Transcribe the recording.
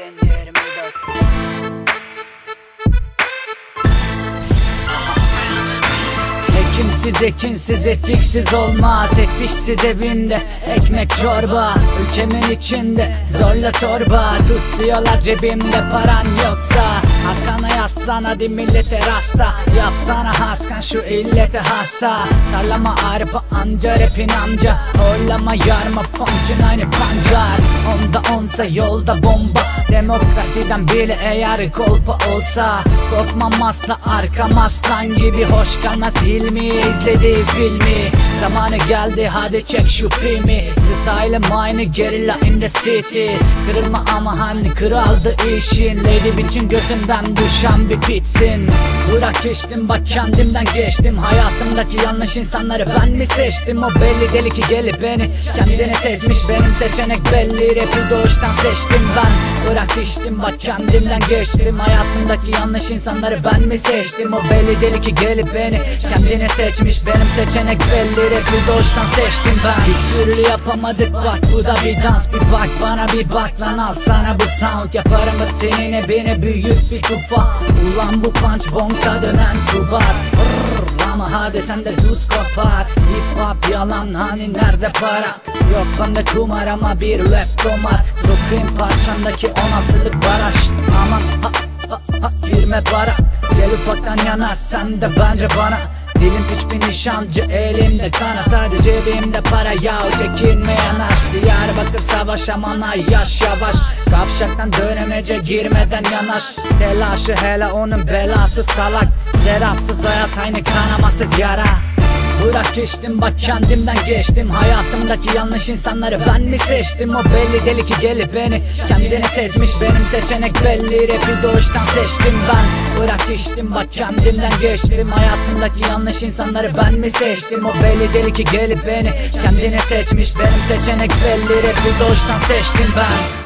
bin yirmi Kimsiz ekinsiz etiksiz olmaz. Etmişsiz evinde. Ekmek çorba Ülkemin içinde. Zorla torba. Tut diyorlar cebimde paran yoksa. Arkana yaslan hadi millete rasta. Yapsana haskan şu illete hasta. Tarlama arpa anca rapin amca. Oylama yarma punchin aynı pancar. Onda onsa yolda bomba. Demokrasiden bile eğer kolpa olsa. Korkmam asla arkam aslan gibi. Hoş kalmaz Hilmi izlediği filmi Zamanı geldi hadi çek şu pimi. Style'ım aynı gerilla in the city. Kırılma ama hani kraldı işin. Lady bütün götünden düşen bir pitsin Bırak geçtim bak kendimden geçtim. Hayatımdaki yanlış insanları ben mi seçtim? O belli deli ki gelip beni Kendine seçmiş. Benim seçenek belli Rapi doğuştan seçtim ben. Bırak geçtim bak kendimden geçtim. Hayatımdaki yanlış insanları ben mi seçtim? O belli deli ki gelip beni Kendine seçmiş. Benim seçenek belli Rapi doğuştan seçtim ben. Bir türlü yapamadık bak bu da bir dans Bir bak bana bir bak lan al sana bu sound Yaparım mı seninle beni büyük bir tufa Ulan bu punch bonka dönen kubar. Ama hadi sen de tuz kopar. Hip hop yalan hani nerede para? Yok bende kumar ama bir rap domar. Sokayım parçamdaki 16'lık baraj. Aman ha ha ha girme para. Gel ufaktan yana sen de bence bana Dilim piç bir nişancı elimde kana. Sadece cebimde para yav çekinme yanaş Diyarbakır savaş aman ay yaş yavaş. Kavşaktan dönemece girmeden yanaş. Telaşı hele onun belası salak. Serapsız hayat aynı kanamasız yara. Bırak geçtim bak kendimden geçtim. Hayatımdaki yanlış insanları ben mi seçtim? O belli deli ki gelip beni Kendini seçmiş. Benim seçenek belli. Rapi doğuştan seçtim ben Geçtim bak kendimden geçtim. Hayatımdaki yanlış insanları ben mi seçtim? O belli deli ki gelip beni Kendini seçmiş. Benim seçenek belli. Rapi doğuştan seçtim ben